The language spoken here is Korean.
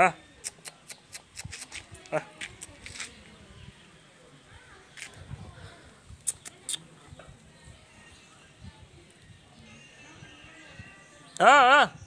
아. 아, 아. 아. 아.